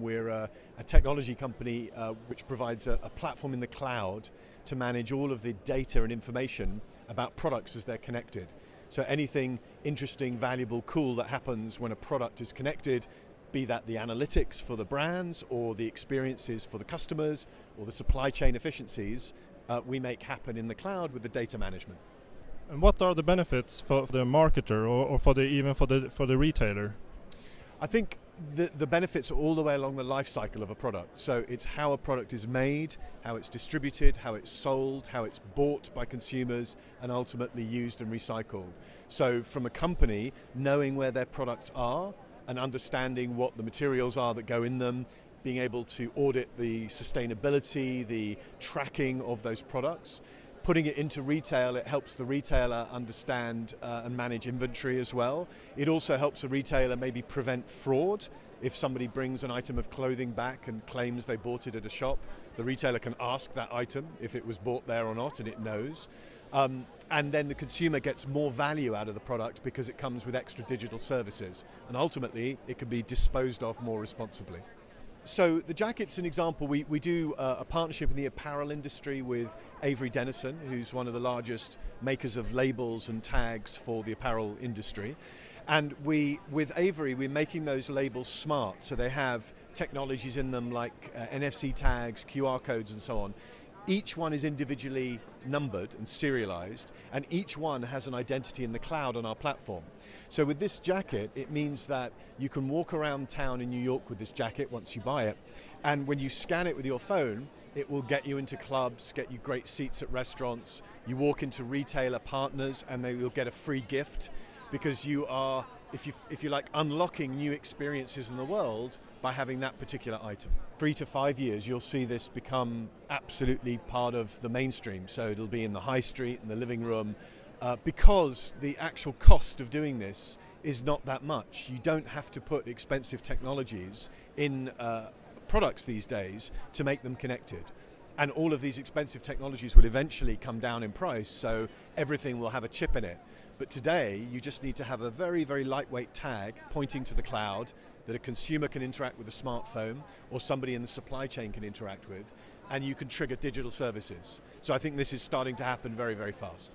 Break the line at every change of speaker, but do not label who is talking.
We're a, a technology company uh, which provides a, a, platform in the cloud to manage all of the data and information about products as they're connected. So anything interesting, valuable, cool that happens when a product is connected, be that the analytics for the brands or the experiences for the customers or the supply chain efficiencies, uh, we make happen in the cloud with the data management.
And what are the benefits for the marketer or, or for the even for the for the retailer?
I think the, the benefits are all the way along the life cycle of a product. So it's how a product is made, how it's distributed, how it's sold, how it's bought by consumers, and ultimately used and recycled. So from a company, knowing where their products are and understanding what the materials are that go in them, being able to audit the sustainability, the tracking of those products, putting it into retail, it helps the retailer understand uh, and manage inventory as well. It also helps the retailer maybe prevent fraud. If somebody brings an item of clothing back and claims they bought it at a shop, the retailer can ask that item if it was bought there or not, and it knows. Um, and then the consumer gets more value out of the product because it comes with extra digital services. And ultimately, it can be disposed of more responsibly. So the jacket's an example. We, we do uh, a partnership in the apparel industry with Avery Dennison, who's one of the largest makers of labels and tags for the apparel industry. And we, with Avery, we're making those labels smart. So they have technologies in them like uh, NFC tags, QR codes, and so on. Each one is individually numbered and serialized, and each one has an identity in the cloud on our platform. So with this jacket, it means that you can walk around town in New York with this jacket once you buy it, and when you scan it with your phone, it will get you into clubs, get you great seats at restaurants. You walk into retailer partners, and they will get a free gift because you are, if you, if you like, unlocking new experiences in the world by having that particular item. Three to five years, you'll see this become absolutely part of the mainstream. So it'll be in the high street, in the living room, uh, because the actual cost of doing this is not that much. You don't have to put expensive technologies in uh, products these days to make them connected. And all of these expensive technologies will eventually come down in price, so everything will have a chip in it. But today, you just need to have a very, very lightweight tag pointing to the cloud that a consumer can interact with a smartphone or somebody in the supply chain can interact with, and you can trigger digital services. So I think this is starting to happen very, very fast.